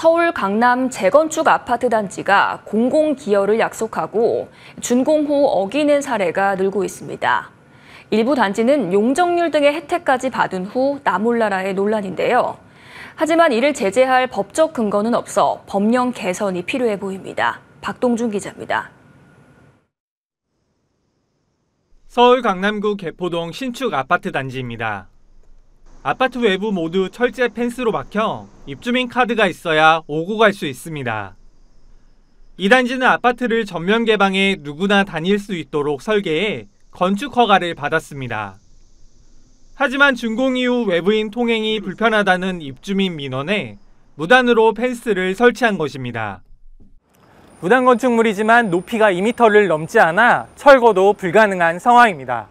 서울 강남 재건축 아파트 단지가 공공 기여를 약속하고 준공 후 어기는 사례가 늘고 있습니다. 일부 단지는 용적률 등의 혜택까지 받은 후 나몰라라의 논란인데요. 하지만 이를 제재할 법적 근거는 없어 법령 개선이 필요해 보입니다. 박동준 기자입니다. 서울 강남구 개포동 신축 아파트 단지입니다. 아파트 외부 모두 철제 펜스로 막혀 입주민 카드가 있어야 오고 갈 수 있습니다. 이 단지는 아파트를 전면 개방해 누구나 다닐 수 있도록 설계해 건축 허가를 받았습니다. 하지만 준공 이후 외부인 통행이 불편하다는 입주민 민원에 무단으로 펜스를 설치한 것입니다. 무단 건축물이지만 높이가 2m를 넘지 않아 철거도 불가능한 상황입니다.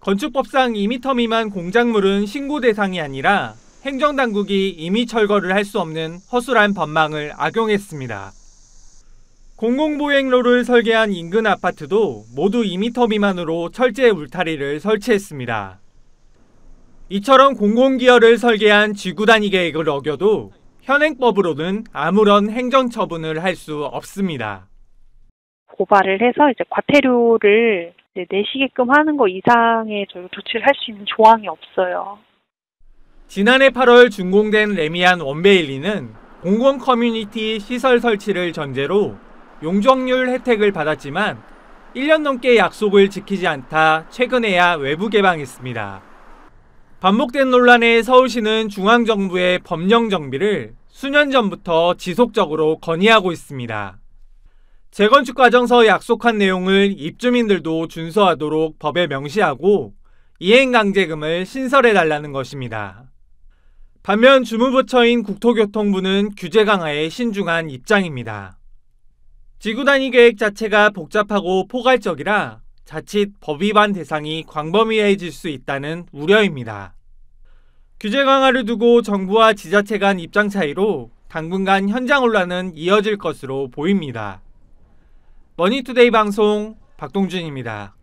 건축법상 2m 미만 공작물은 신고 대상이 아니라 행정당국이 임의 철거를 할 수 없는 허술한 법망을 악용했습니다. 공공보행로를 설계한 인근 아파트도 모두 2m 미만으로 철제 울타리를 설치했습니다. 이처럼 공공기여를 설계한 지구단위 계획을 어겨도 현행법으로는 아무런 행정처분을 할 수 없습니다. 고발을 해서 이제 과태료를 이제 내시게끔 하는 거 이상의 저희 조치를 할 수 있는 조항이 없어요. 지난해 8월 준공된 레미안 원베일리는 공공 커뮤니티 시설 설치를 전제로 용적률 혜택을 받았지만 1년 넘게 약속을 지키지 않다 최근에야 외부 개방했습니다. 반복된 논란에 서울시는 중앙정부의 법령 정비를 수년 전부터 지속적으로 건의하고 있습니다. 재건축 과정서 약속한 내용을 입주민들도 준수하도록 법에 명시하고 이행강제금을 신설해달라는 것입니다. 반면 주무부처인 국토교통부는 규제 강화에 신중한 입장입니다. 지구 단위 계획 자체가 복잡하고 포괄적이라 자칫 법 위반 대상이 광범위해질 수 있다는 우려입니다. 규제 강화를 두고 정부와 지자체 간 입장 차이로 당분간 현장 혼란은 이어질 것으로 보입니다. 머니투데이 방송 박동준입니다.